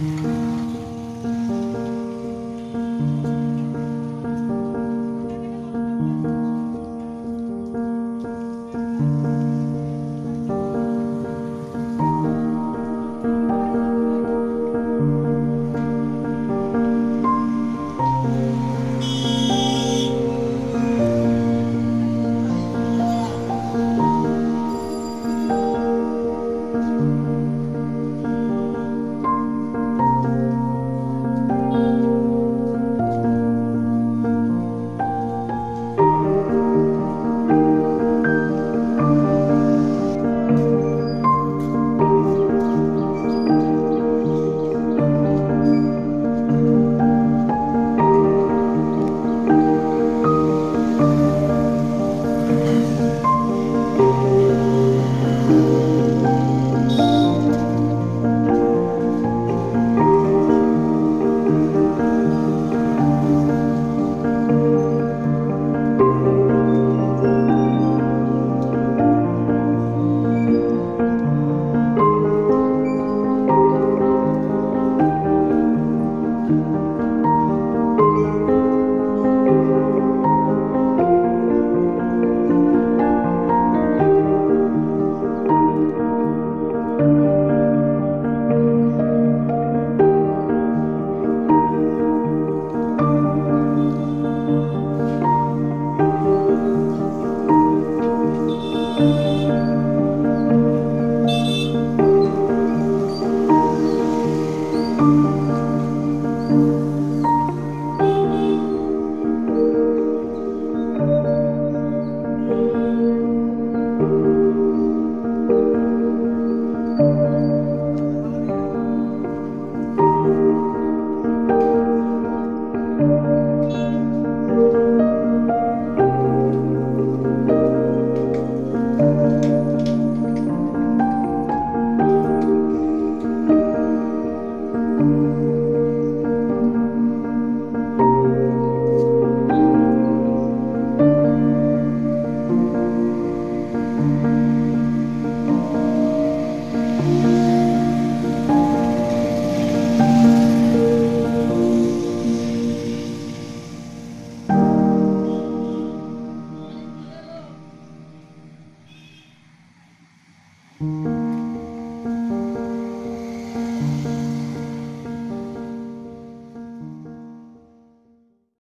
Mm-hmm. Mm-hmm.